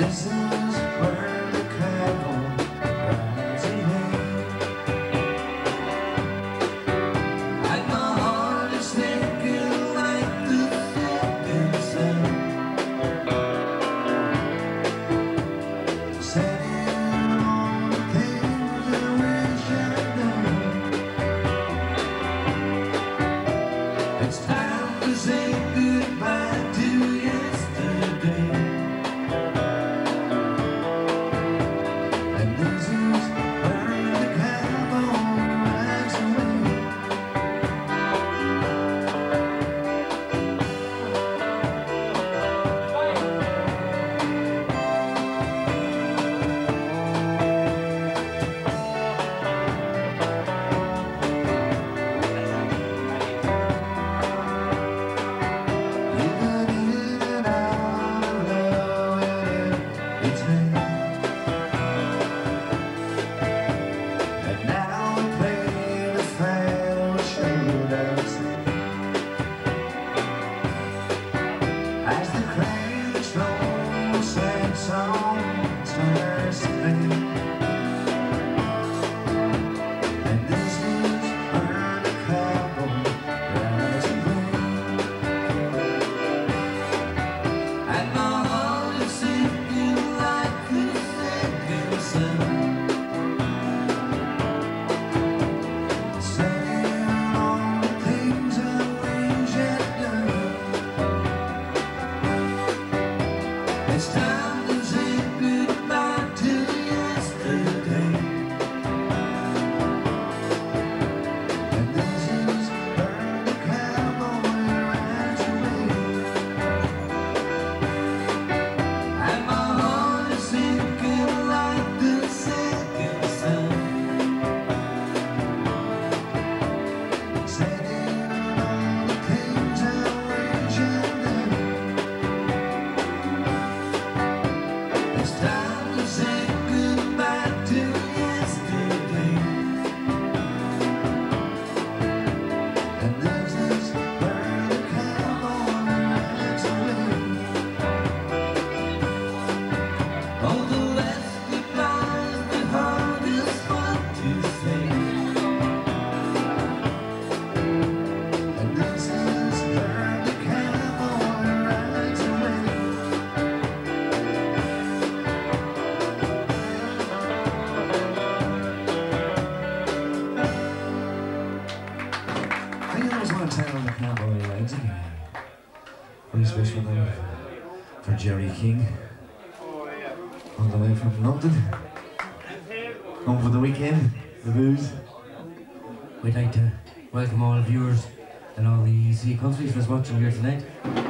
Yes, sir. It's no sense on Thursday. Was want to on the cowboy rides again. Very special though for Gerry King. All the way from London. Home for the weekend, the booze. We'd like to welcome all viewers and all the EC countries that's watching here tonight.